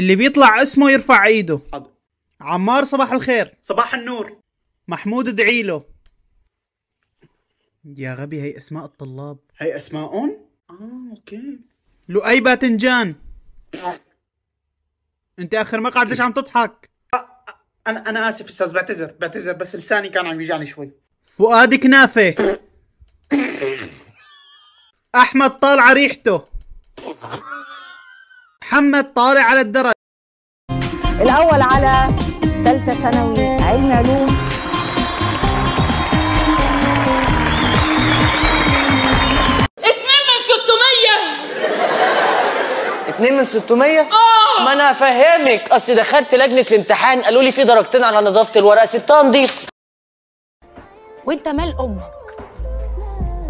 اللي بيطلع اسمه يرفع ايده. حاضر. عمار صباح الخير. صباح النور. محمود ادعي له. يا غبي هي أسماء الطلاب. هي أسماء آه أوكي. لؤي باذنجان أنت آخر مقعد ليش عم تضحك؟ أنا أنا آسف أستاذ بعتذر بعتذر بس لساني كان عم يوجعني شوي. فؤاد كنافه أحمد طالع ريحته. محمد طالع على الدرج. الأول على ثالثة ثانوي علم علوم. اتنين من 600 اتنين من 600 ما أنا هفهمك أصل دخلت لجنة الامتحان قالوا لي في درجتين على نظافة الورقة سبتها نضيف وأنت مال أمك.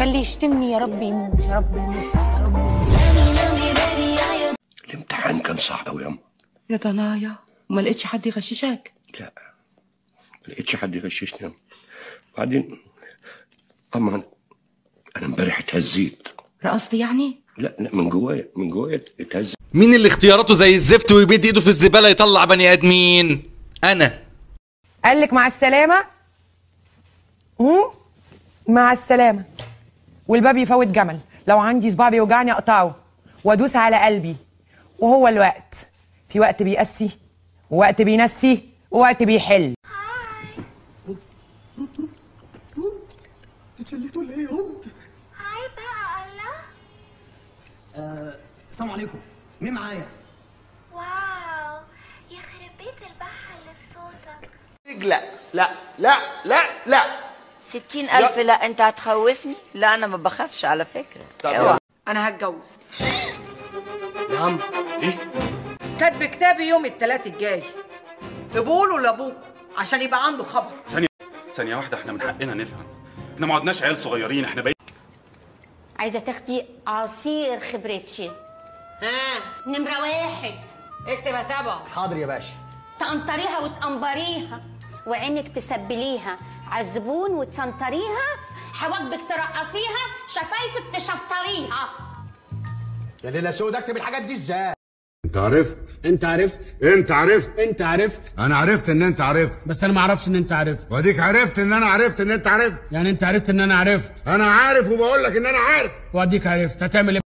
اللي يشتمني يا رب يموت يا رب يموت يا رب الامتحان كان صعب قوي يا أما. يا ضنايا ما لقيتش حد يغششك؟ لا ما لقيتش حد يغششني يا أما. بعدين اما أنا أنا امبارح اتهزيت. رقصت يعني؟ لا لا من جوايا من جوايا اتهزيت. مين اللي اختياراته زي الزفت ويمد ايده في الزبالة يطلع بني آدمين؟ أنا. قال لك مع السلامة؟ مع السلامة. والباب يفوت جمل. لو عندي صباع بيوجعني أقطعه. وأدوس على قلبي. وهو الوقت. في وقت بيقسي ووقت بينسي ووقت بيحل. هاي بقى الله. السلام عليكم. مين معايا؟ واو يخرب بيت البحة اللي في صوتك. لا لا لا لا لا. ستين ألف لا. أنت هتخوفني؟ لا أنا ما بخافش على فكرة. أوعى. أنا هتجوز. نعم. كاتب كتابي يوم التلات الجاي. بقوله لابوكوا عشان يبقى عنده خبر. ثانية واحدة إحنا من حقنا نفهم. إحنا ما عدناش عيال صغيرين إحنا بقينا عايزة تاخدي عصير خبرتشي. ها؟ نمرة واحد. اكتب يا تبع حاضر يا باشا. تقنطريها وتقنبريها وعينك تسبليها. عالزبون وتسنطريها. حواجبك ترقصيها شفايفك تشفطريها. يا ليلى سود اكتب الحاجات دي إزاي؟ انت عرفت. انت عرفت. انت عرفت. انت عرفت. أنا عرفت ان انت عرفت. بس أنا ما أعرفش ان انت عرفت. واديك عرفت ان أنا عرفت ان انت عرفت. يعني انت عرفت ان أنا عرفت. أنا عارف وبقول لك ان أنا عارف. واديك عرفت. هتعمل إيه؟